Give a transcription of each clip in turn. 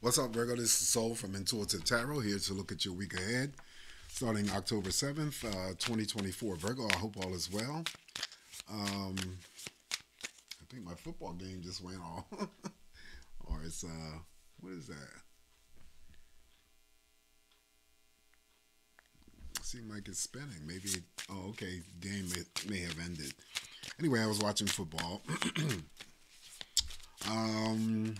What's up, Virgo? This is Soul from Intuitive Tarot here to look at your week ahead, starting October 7th, uh, 2024. Virgo, I hope all is well. Um, I think my football game just went off. or it's, uh, what is that? Seemed like it's spinning. Maybe, oh, okay, game may, may have ended. Anyway, I was watching football. um,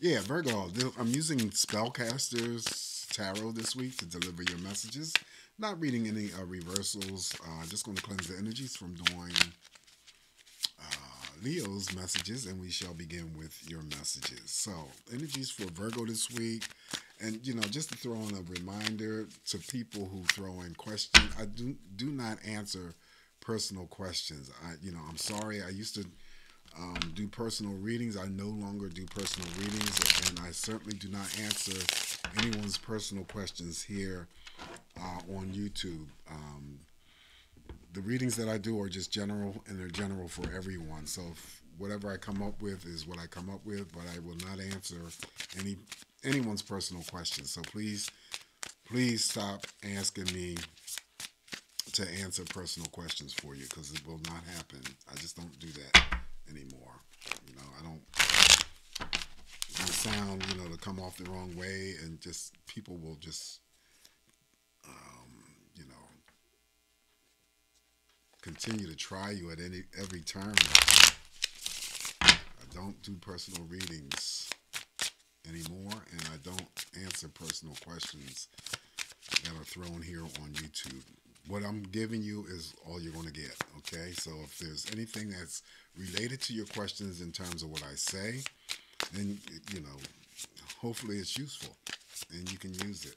yeah, Virgo, I'm using Spellcaster's Tarot this week to deliver your messages. Not reading any uh, reversals. Uh, just going to cleanse the energies from doing uh, Leo's messages, and we shall begin with your messages. So, energies for Virgo this week. And, you know, just to throw in a reminder to people who throw in questions, I do, do not answer personal questions. I, you know, I'm sorry. I used to um, do personal readings. I no longer do personal readings, and I certainly do not answer anyone's personal questions here uh, on YouTube. Um, the readings that I do are just general, and they're general for everyone. So whatever I come up with is what I come up with, but I will not answer any anyone's personal questions. So please, please stop asking me to answer personal questions for you because it will not happen. I just don't do that anymore. You know, I don't sound, you know, to come off the wrong way, and just people will just, um, you know, continue to try you at any every turn. I don't do personal readings anymore, and I don't answer personal questions that are thrown here on YouTube what I'm giving you is all you're going to get. Okay, so if there's anything that's related to your questions in terms of what I say, then you know, hopefully it's useful and you can use it.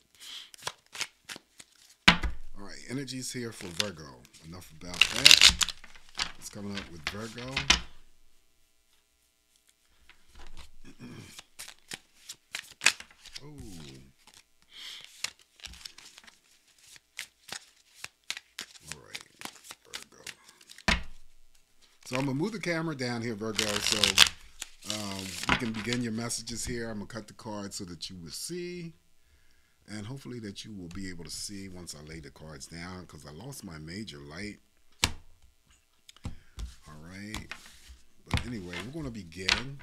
All right, energies here for Virgo. Enough about that. It's coming up with Virgo. oh. To move the camera down here, Virgo, so um, we can begin your messages here. I'm to cut the card so that you will see. And hopefully that you will be able to see once I lay the cards down because I lost my major light. All right. But anyway, we're to begin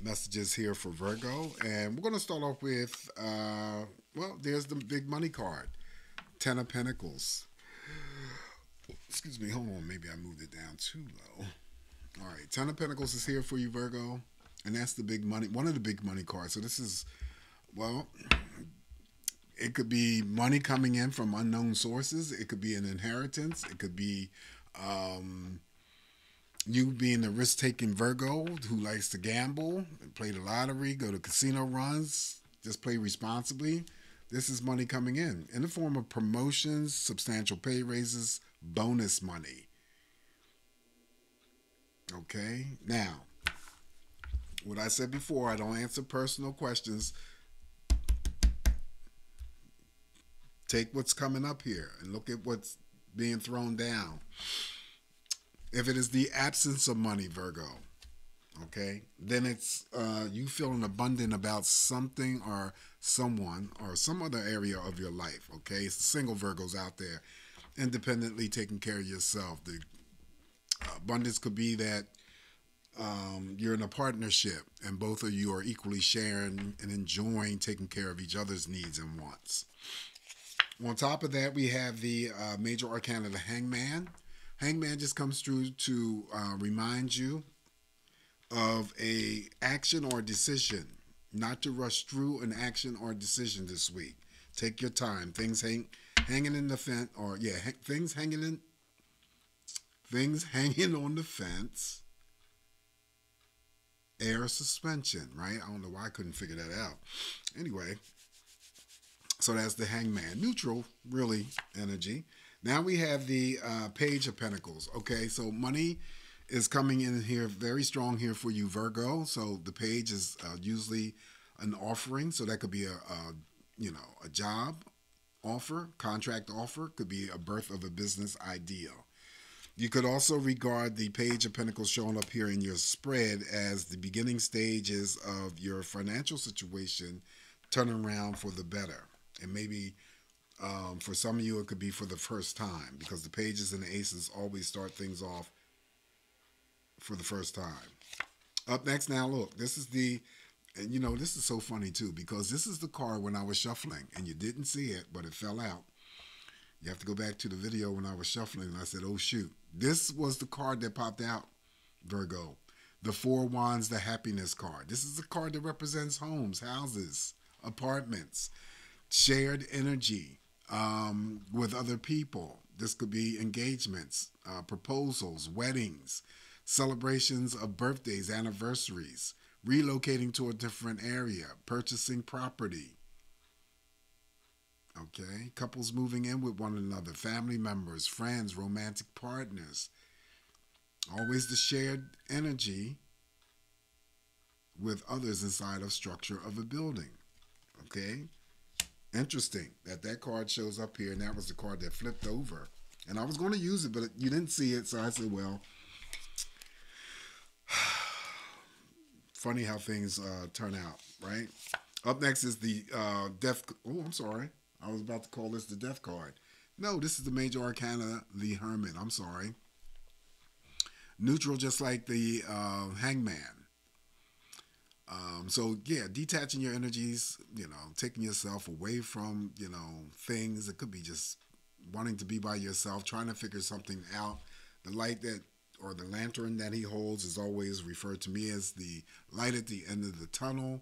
messages here for Virgo. And we're to start off with, uh, well, there's the big money card. Ten of Pentacles excuse me, hold on. Maybe I moved it down too low. All right, Ten of Pentacles is here for you, Virgo. And that's the big money, one of the big money cards. So this is, well, it could be money coming in from unknown sources. It could be an inheritance. It could be um, you being a risk taking Virgo who likes to gamble, play the lottery, go to casino runs, just play responsibly. This is money coming in in the form of promotions, substantial pay raises, bonus money. Okay, now, what I said before, I don't answer personal questions. Take what's coming up here and look at what's being thrown down. If it is the absence of money, Virgo, okay, then it's uh, you feeling abundant about something or someone or some other area of your life, okay? Single Virgos out there independently taking care of yourself. The abundance could be that um, you're in a partnership and both of you are equally sharing and enjoying taking care of each other's needs and wants. On top of that, we have the uh, major arcana, the hangman. Hangman just comes through to uh, remind you of a action or decision, not to rush through an action or decision this week. Take your time. Things hang hanging in the fence, or yeah, ha- things hanging in, things hanging on the fence. Air suspension, right? I don't know why I couldn't figure that out. Anyway, so that's the hangman. Neutral, really, energy. Now we have the uh, page of pentacles. Okay, so money is coming in here very strong here for you, Virgo. So the page is uh, usually an offering. So that could be a, a you know a job offer, contract offer, could be a birth of a business idea. You could also regard the Page of Pentacles showing up here in your spread as the beginning stages of your financial situation turning around for the better. And maybe um, for some of you, it could be for the first time because the pages and the aces always start things off for the first time. Up next now, look, this is the, and you know, this is so funny too because this is the card when I was shuffling and you didn't see it, but it fell out. You have to go back to the video when I was shuffling and I said, oh shoot, this was the card that popped out, Virgo. The Four Wands, the happiness card. This is the card that represents homes, houses, apartments, shared energy um, with other people. This could be engagements, uh, proposals, weddings, celebrations of birthdays, anniversaries, relocating to a different area, purchasing property. Okay, couples moving in with one another, family members, friends, romantic partners. Always the shared energy with others inside of structure of a building. Okay, interesting that that card shows up here, and that was the card that flipped over. And I was going to use it, but you didn't see it, so I said, well. Funny how things uh, turn out, right? Up next is the uh, death. Oh, I'm sorry. I was about to call this the death card. No, this is the major arcana, the hermit. I'm sorry. Neutral, just like the uh, hangman. Um, so yeah, detaching your energies, you know, taking yourself away from, you know, things. It could be just wanting to be by yourself, trying to figure something out. The light that or the lantern that he holds is always referred to me as the light at the end of the tunnel.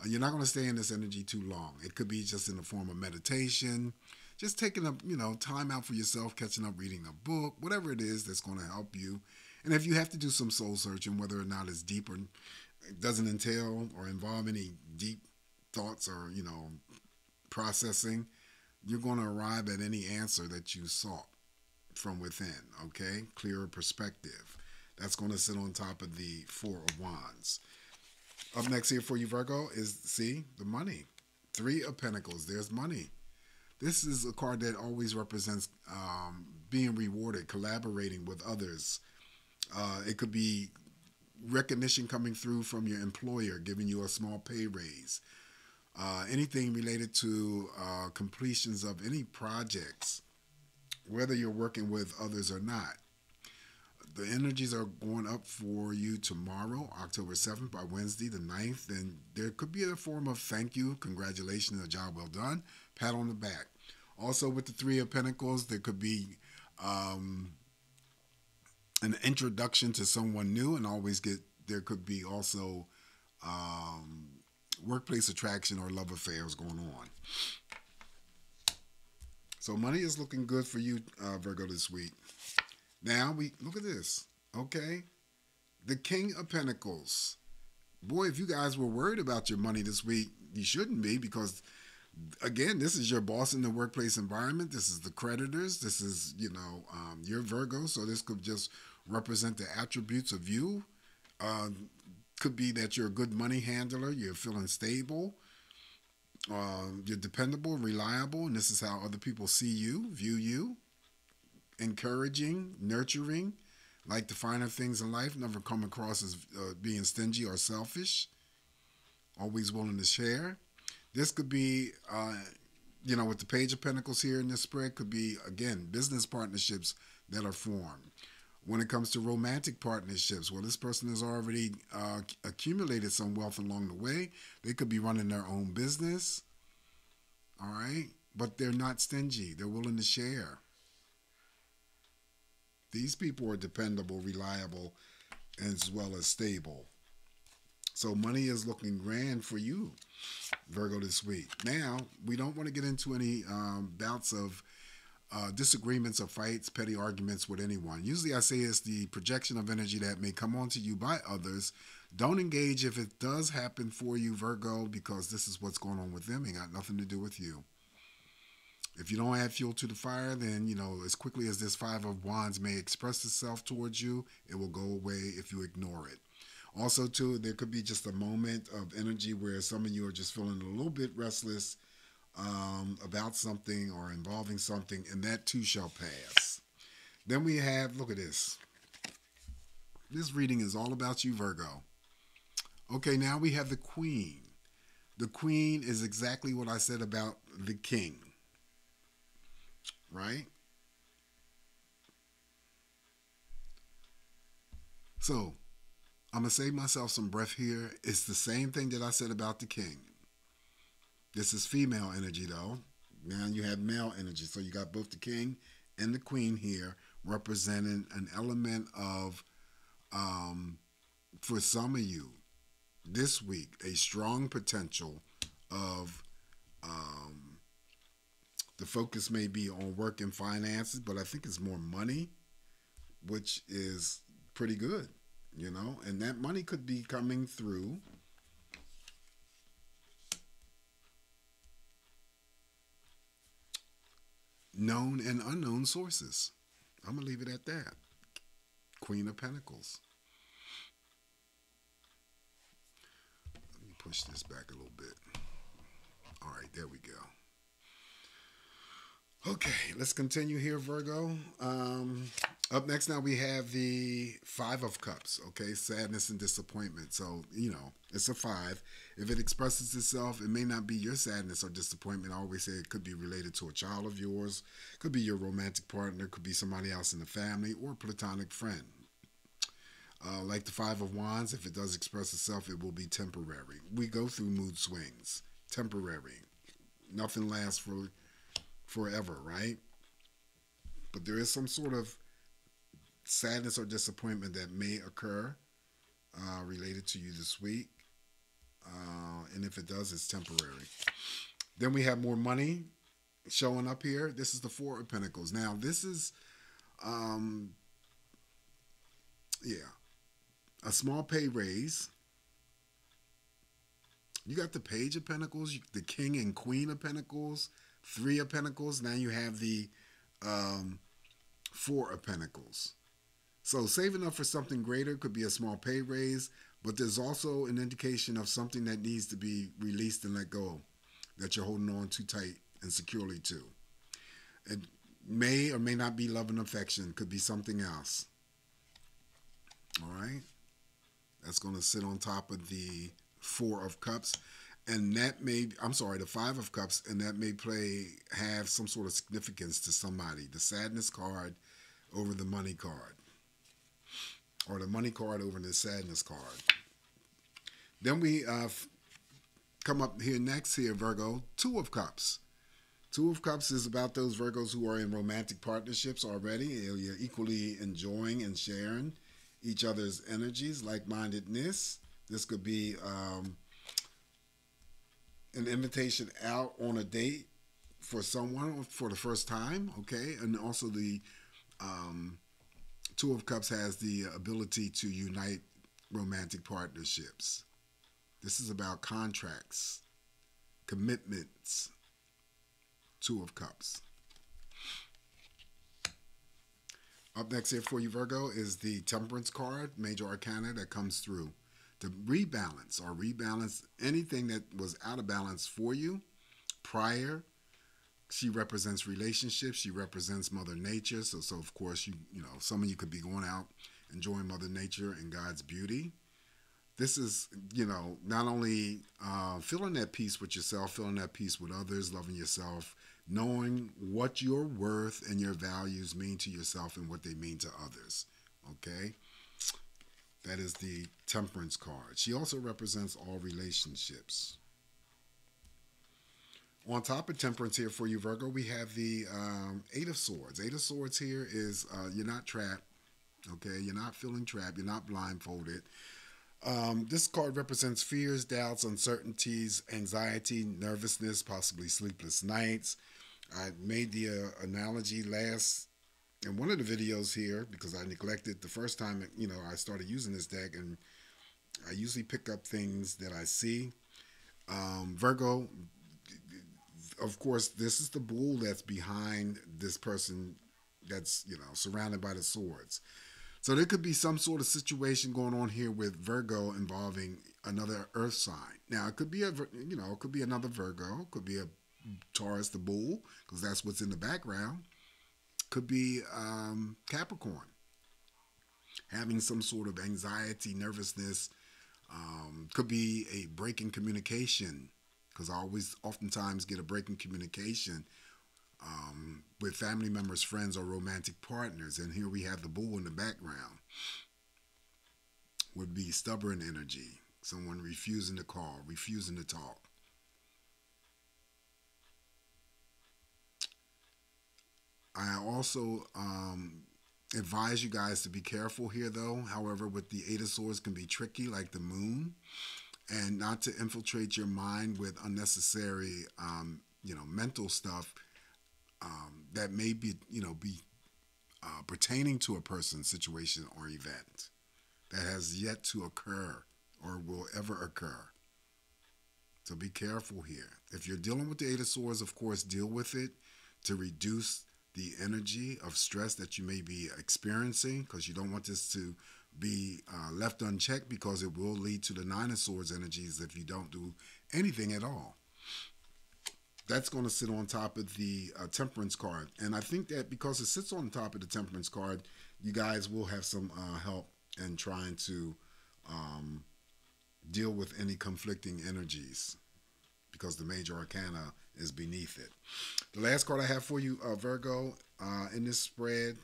Uh, you're not going to stay in this energy too long. It could be just in the form of meditation, just taking up, you know, time out for yourself, catching up, reading a book, whatever it is that's going to help you. And if you have to do some soul searching, whether or not it's deep or it doesn't entail or involve any deep thoughts or, you know, processing, you're going to arrive at any answer that you sought from within, okay? Clearer perspective. That's going to sit on top of the Four of Wands. Up next here for you, Virgo, is, see, the money. Three of Pentacles. There's money. This is a card that always represents um, being rewarded, collaborating with others. Uh, it could be recognition coming through from your employer, giving you a small pay raise. Uh, anything related to uh, completions of any projects, whether you're working with others or not the energies are going up for you tomorrow, October 7th, by Wednesday, the 9th. And there could be a form of thank you, congratulations, a job well done, pat on the back. Also, with the Three of Pentacles, there could be um, an introduction to someone new, and always get there could be also um, workplace attraction or love affairs going on. So, money is looking good for you, uh, Virgo, this week. Now we look at this. Okay. The King of Pentacles. Boy, if you guys were worried about your money this week, you shouldn't be because again, this is your boss in the workplace environment. This is the creditors. This is, you know, um, your Virgo. So this could just represent the attributes of you. Uh, could be that you're a good money handler. You're feeling stable. Uh, you're dependable, reliable, and this is how other people see you, view you encouraging, nurturing, like the finer things in life, never come across as uh, being stingy or selfish, always willing to share. This could be, uh, you know, with the Page of Pentacles here in this spread, could be, again, business partnerships that are formed. When it comes to romantic partnerships, well, this person has already uh, accumulated some wealth along the way. They could be running their own business, all right? But they're not stingy, they're willing to share. These people are dependable, reliable, as well as stable. So money is looking grand for you, Virgo, this week. Now, we don't want to get into any um, bouts of uh, disagreements or fights, petty arguments with anyone. Usually I say it's the projection of energy that may come onto you by others. Don't engage if it does happen for you, Virgo, because this is what's going on with them. It got nothing to do with you. If you don't add fuel to the fire, then, you know, as quickly as this Five of Wands may express itself towards you, it will go away if you ignore it. Also, too, there could be just a moment of energy where some of you are just feeling a little bit restless um, about something or involving something, and that too shall pass. Then we have, look at this. This reading is all about you, Virgo. Okay, now we have the Queen. The Queen is exactly what I said about the King. Right? So, I'm going to save myself some breath here. It's the same thing that I said about the king. This is female energy, though. Now you have male energy. So you got both the king and the queen here representing an element of, um, for some of you, this week, a strong potential of um, the focus may be on work and finances, but I think it's more money, which is pretty good, you know, and that money could be coming through. Known and unknown sources. I'm going to leave it at that. Queen of Pentacles. Let me push this back a little bit. All right, there we go. Okay, let's continue here, Virgo. Um, up next now we have the Five of Cups, okay? Sadness and disappointment. So, you know, it's a five. If it expresses itself, it may not be your sadness or disappointment. I always say it could be related to a child of yours, could be your romantic partner, could be somebody else in the family, or platonic friend. Uh, like the Five of Wands, if it does express itself, it will be temporary. We go through mood swings, temporary. Nothing lasts for forever, right? But there is some sort of sadness or disappointment that may occur uh, related to you this week. Uh, and if it does, it's temporary. Then we have more money showing up here. This is the Four of Pentacles. Now, this is, um, yeah, a small pay raise. You got the Page of Pentacles, the King and Queen of Pentacles, Three of Pentacles. Now you have the um, Four of Pentacles. So saving up for something greater could be a small pay raise, but there's also an indication of something that needs to be released and let go that you're holding on too tight and securely to. It may or may not be love and affection, could be something else. All right? That's going to sit on top of the Four of Cups and that may I'm sorry, the five of cups, and that may play have some sort of significance to somebody. The sadness card over the money card. Or the money card over the sadness card. Then we uh, come up here next here, Virgo, two of cups. Two of Cups is about those Virgos who are in romantic partnerships already. You're equally enjoying and sharing each other's energies, like mindedness. This could be um, an invitation out on a date for someone for the first time, okay? And also the um, Two of Cups has the ability to unite romantic partnerships. This is about contracts, commitments. Two of Cups. Up next here for you, Virgo, is the Temperance card, Major Arcana, that comes through to rebalance or rebalance anything that was out of balance for you prior. She represents relationships. She represents Mother Nature. So, so of course, you you know some of you could be going out enjoying Mother Nature and God's beauty. This is you know not only uh, feeling that peace with yourself, feeling that peace with others, loving yourself, knowing what your worth and your values mean to yourself and what they mean to others. Okay. That is the temperance card. She also represents all relationships. On top of temperance here for you, Virgo, we have the um, Eight of Swords. Eight of Swords here is uh, you're not trapped, okay? You're not feeling trapped. You're not blindfolded. Um, this card represents fears, doubts, uncertainties, anxiety, nervousness, possibly sleepless nights. I made the uh, analogy last in one of the videos here because I neglected the first time you know I started using this deck and I usually pick up things that I see. Um, Virgo, of course, this is the bull that's behind this person that's you know surrounded by the swords. So there could be some sort of situation going on here with Virgo involving another Earth sign. Now it could be a you know it could be another Virgo, it could be a Taurus the bull because that's what's in the background could be um, Capricorn. Having some sort of anxiety, nervousness, um, could be a break in communication because I always, oftentimes, get a break in communication um, with family members, friends, or romantic partners. And here we have the bull in the background. Would be stubborn energy, someone refusing to call, refusing to talk. I also um, advise you guys to be careful here, though. However, with the Eight of Swords can be tricky, like the moon, and not to infiltrate your mind with unnecessary, um, you know, mental stuff um, that may be, you know, be uh, pertaining to a person, situation, or event that has yet to occur or will ever occur. So be careful here. If you're dealing with the Eight of Swords, of course, deal with it to reduce the energy of stress that you may be experiencing because you don't want this to be uh, left unchecked because it will lead to the Nine of Swords energies if you don't do anything at all. That's going to sit on top of the uh, Temperance card. And I think that because it sits on top of the Temperance card, you guys will have some uh, help in trying to um, deal with any conflicting energies because the major arcana is beneath it. The last card I have for you, uh, Virgo, uh, in this spread,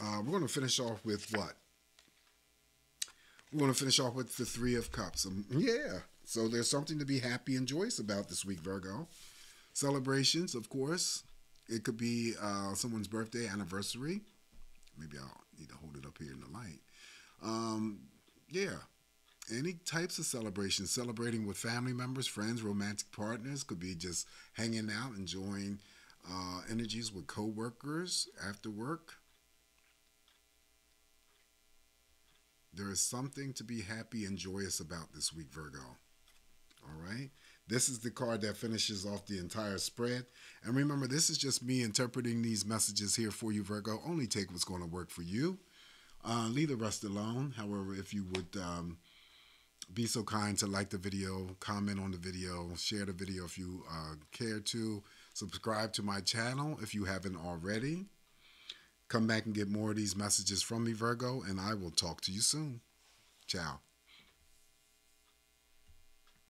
uh, we're going to finish off with what? We're going to finish off with the Three of Cups. Um, yeah, so there's something to be happy and joyous about this week, Virgo. Celebrations, of course. It could be uh, someone's birthday, anniversary. Maybe I'll need to hold it up here in the light. Um, yeah, any types of celebrations, celebrating with family members, friends, romantic partners, could be just hanging out, enjoying uh, energies with co-workers after work. There is something to be happy and joyous about this week, Virgo. All right. This is the card that finishes off the entire spread. And remember, this is just me interpreting these messages here for you, Virgo. Only take what's going to work for you. Uh, leave the rest alone. However, if you would um, be so kind to like the video, comment on the video, share the video if you uh, care to, subscribe to my channel if you haven't already. Come back and get more of these messages from me, Virgo, and I will talk to you soon. Ciao.